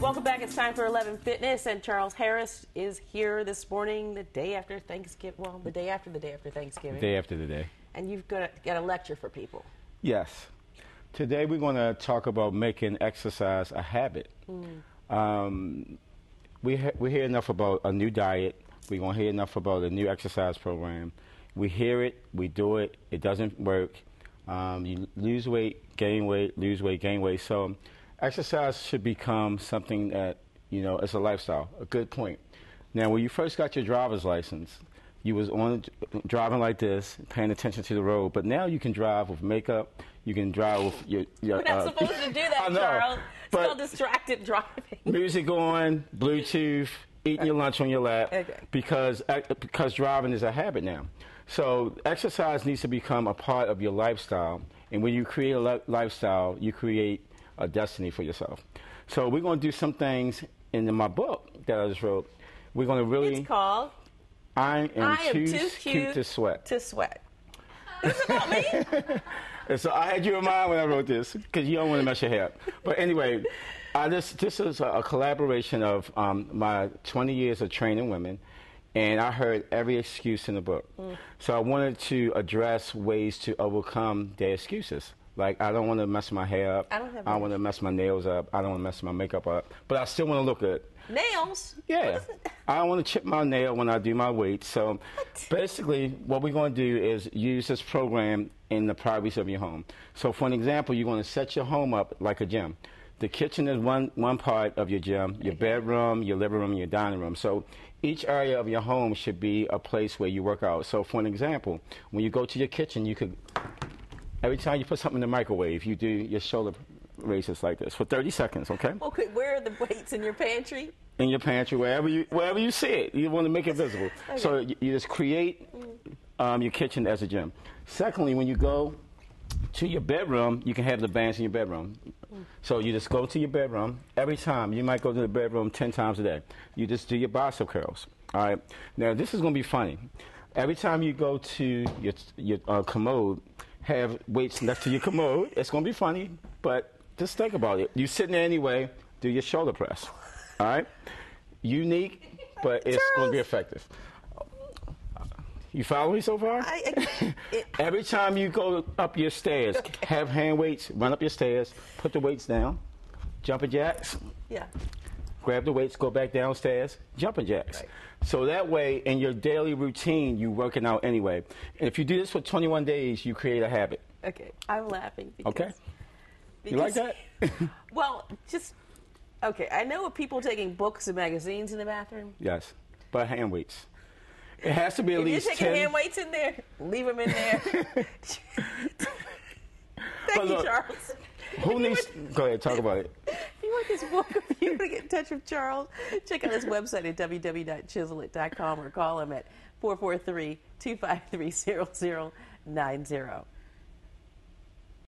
Welcome back. It's time for 11 Fitness, and Charles Harris is here this morning, the day after Thanksgiving. Well, the day after the day after Thanksgiving. Day after the day. And you've got a, got a lecture for people. Yes. Today we're going to talk about making exercise a habit. Um, we, ha- we hear enough about a new diet. We're going to hear enough about a new exercise program. We hear it, we do it, it doesn't work. Um, you lose weight, gain weight, lose weight, gain weight. So exercise should become something that, you know, it's a lifestyle, a good point. Now, when you first got your driver's license, you was on driving like this, paying attention to the road. But now you can drive with makeup. You can drive with your. your We're not uh, supposed to do that, know, Charles. It's called distracted driving. music on, Bluetooth, eating your lunch on your lap, Okay. because uh, because driving is a habit now. So exercise needs to become a part of your lifestyle, and when you create a lifestyle, you create a destiny for yourself. So we're going to do some things in my book that I just wrote. We're going to really. It's called I am, I am too, too cute, to sweat. to sweat. It's about me. And so I had you in mind when I wrote this because you don't want to mess your hair up. But anyway, I just, this is a, a collaboration of um, my 20 years of training women, and I heard every excuse in the book. So I wanted to address ways to overcome their excuses. Like I don't want to mess my hair up. I don't have I want to mess my nails up. I don't want to mess my makeup up. But I still want to look good. Nails. Yeah. What? I don't want to chip my nail when I do my weights. So basically, what we're going to do is use this program in the privacy of your home. So, for an example, you're going to set your home up like a gym. The kitchen is one, one part of your gym, your bedroom, your living room, your dining room. So, each area of your home should be a place where you work out. So, for an example, when you go to your kitchen, you could, every time you put something in the microwave, you do your shoulder raises like this for 30 seconds, okay? Okay, where are the weights in your pantry? in your pantry, wherever you wherever you see it. You want to make it visible. So you, you just create um, your kitchen as a gym. Secondly, when you go to your bedroom, you can have the bands in your bedroom. So you just go to your bedroom every time. You might go to the bedroom ten times a day. You just do your bicep curls. All right. Now this is going to be funny. Every time you go to your your uh, commode, have weights next to your commode. It's going to be funny, but just think about it. You're sitting there anyway. Do your shoulder press. All right. Unique, but it's going to be effective. You follow me so far? I, I, it, Every time you go up your stairs, have hand weights, run up your stairs, put the weights down, jumping jacks, yeah. Grab the weights, go back downstairs, jumping jacks. Right. So that way, in your daily routine, you're working out anyway. And if you do this for 21 days, you create a habit. Okay, I'm laughing. Because, Okay? You like because- that? Well, just okay. I know of people taking books and magazines in the bathroom. yes. But hand weights. It has to be at If you're least taking 10. hand weights in there, leave them in there. Thank But you, look, Charles. Who needs? Go ahead, talk about it. This book, if you want to get in touch with Charles, check out his website at www.chiselit.com or call him at 443 253 0090.